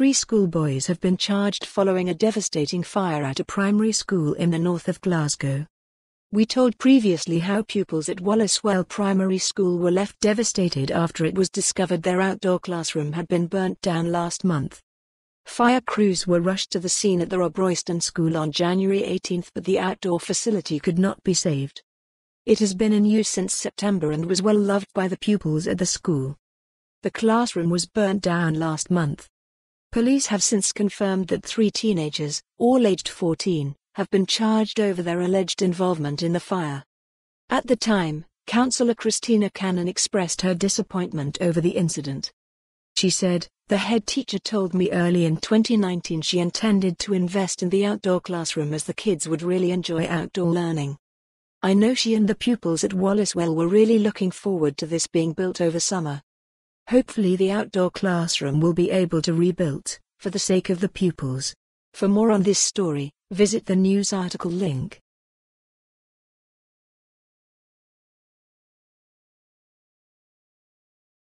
Three schoolboys have been charged following a devastating fire at a primary school in the north of Glasgow. We told previously how pupils at Wallacewell Primary School were left devastated after it was discovered their outdoor classroom had been burnt down last month. Fire crews were rushed to the scene at the Robroyston School on January 18 but the outdoor facility could not be saved. It has been in use since September and was well loved by the pupils at the school. The classroom was burnt down last month. Police have since confirmed that three teenagers, all aged 14, have been charged over their alleged involvement in the fire. At the time, Councillor Christina Cannon expressed her disappointment over the incident. She said, The head teacher told me early in 2019 she intended to invest in the outdoor classroom as the kids would really enjoy outdoor learning. I know she and the pupils at Wallacewell were really looking forward to this being built over summer. Hopefully the outdoor classroom will be able to rebuilt, for the sake of the pupils. For more on this story, visit the news article link.